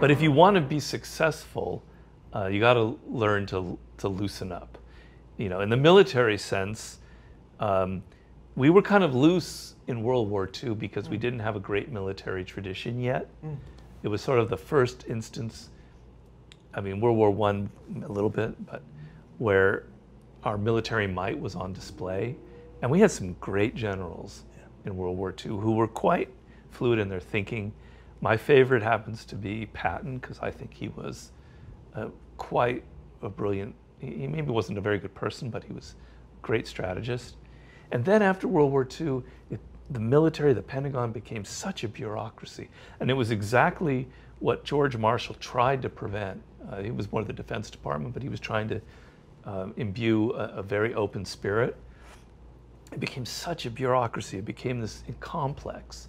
But if you want to be successful, uh, you got to learn to to loosen up. You know, in the military sense, um, we were kind of loose in World War II because we didn't have a great military tradition yet. It was sort of the first instance. I mean, World War One a little bit, but where our military might was on display, and we had some great generals in World War II who were quite fluid in their thinking. My favorite happens to be Patton because I think he was uh, quite a brilliant. He maybe wasn't a very good person, but he was a great strategist. And then after World War II, it, the military, the Pentagon became such a bureaucracy. And it was exactly what George Marshall tried to prevent. Uh, he was one of the Defense Department, but he was trying to um, imbue a, a very open spirit. It became such a bureaucracy. It became this complex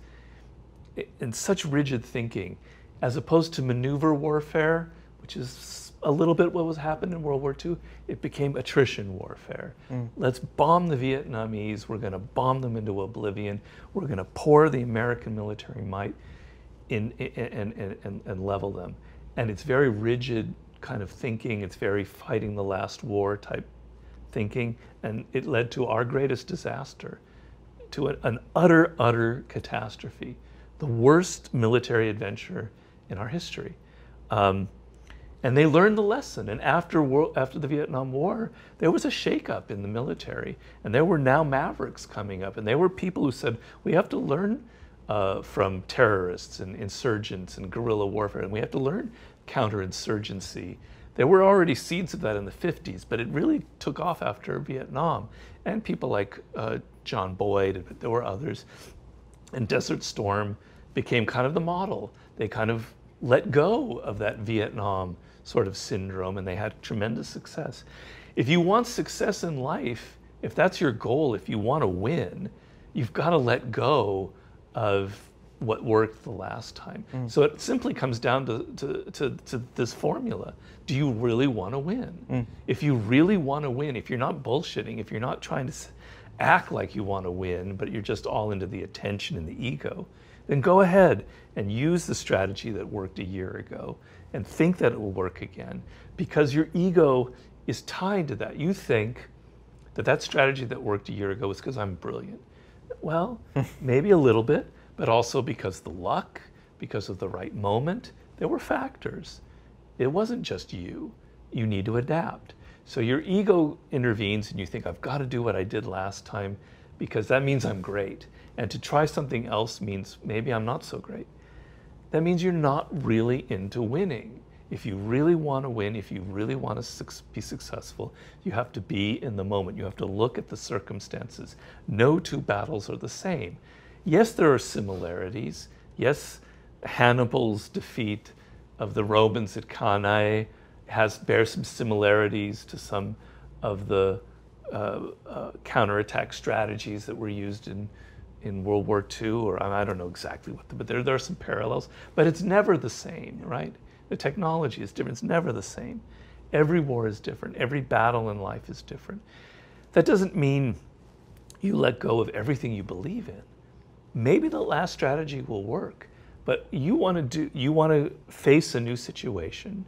and such rigid thinking, as opposed to maneuver warfare, which is a little bit what was happening in World War II. It became attrition warfare. Mm. Let's bomb the Vietnamese. We're going to bomb them into oblivion. We're going to pour the American military might in, and, and, and level them. And it's very rigid kind of thinking. It's very fighting the last war type thinking. And it led to our greatest disaster, to an, an utter, utter catastrophe, the worst military adventure in our history. Um, and they learned the lesson. And after, world, after the Vietnam War, there was a shakeup in the military. And there were now mavericks coming up. And there were people who said, we have to learn uh, from terrorists and insurgents and guerrilla warfare. And we have to learn counterinsurgency. There were already seeds of that in the 50s, but it really took off after Vietnam. And people like uh, John Boyd, but there were others. And Desert Storm became kind of the model. They kind of let go of that Vietnam sort of syndrome and they had tremendous success. If you want success in life, if that's your goal, if you want to win, you've got to let go of what worked the last time. Mm. So it simply comes down to, to, to, to this formula. Do you really want to win? Mm. If you really want to win, if you're not bullshitting, if you're not trying to act like you want to win, but you're just all into the attention and the ego, then go ahead and use the strategy that worked a year ago and think that it will work again because your ego is tied to that. You think that that strategy that worked a year ago was because I'm brilliant. Well, maybe a little bit, but also because the luck, because of the right moment, there were factors. It wasn't just you. You need to adapt. So your ego intervenes and you think, I've got to do what I did last time because that means I'm great. And to try something else means maybe I'm not so great. That means you're not really into winning. If you really want to win, if you really want to be successful, you have to be in the moment. You have to look at the circumstances. No two battles are the same. Yes, there are similarities. Yes, Hannibal's defeat of the Romans at Cannae has bears some similarities to some of the uh, uh, counterattack strategies that were used in in World War II, or I don't know exactly what, the, but there, there are some parallels. But it's never the same, right? The technology is different. It's never the same. Every war is different. Every battle in life is different. That doesn't mean you let go of everything you believe in. Maybe the last strategy will work, but you want to do. You want to face a new situation.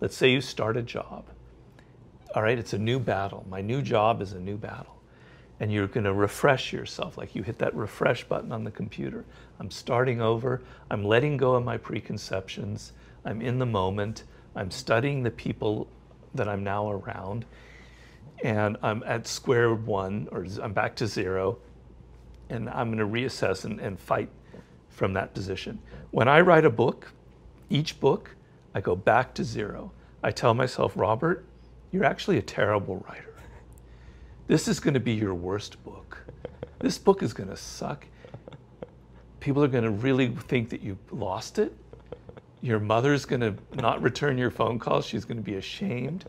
Let's say you start a job. All right, it's a new battle. My new job is a new battle. And you're going to refresh yourself like you hit that refresh button on the computer. I'm starting over. I'm letting go of my preconceptions. I'm in the moment. I'm studying the people that i'm now around. And i'm at square one or I'm back to zero. And i'm going to reassess and, and fight from that position. When i write a book each book i go back to zero. I tell myself robert you're actually a terrible writer this is going to be your worst book. This book is going to suck. People are going to really think that you lost it. Your mother's going to not return your phone calls. She's going to be ashamed.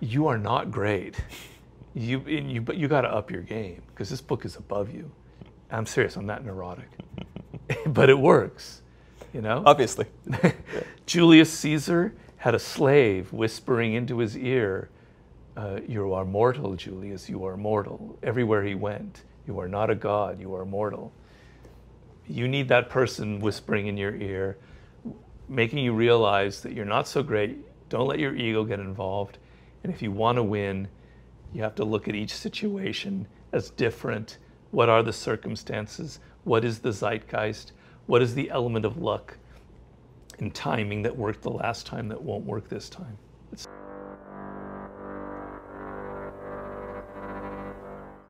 You are not great. You, you, but you got to up your game because this book is above you. I'm serious. I'm not neurotic, but it works. You know. Obviously. Julius Caesar had a slave whispering into his ear, uh, You are mortal, Julius, you are mortal. Everywhere he went, you are not a god, you are mortal. You need that person whispering in your ear, making you realize that you're not so great. Don't let your ego get involved. And if you want to win, you have to look at each situation as different. What are the circumstances? What is the zeitgeist? What is the element of luck and timing that worked the last time that won't work this time? It's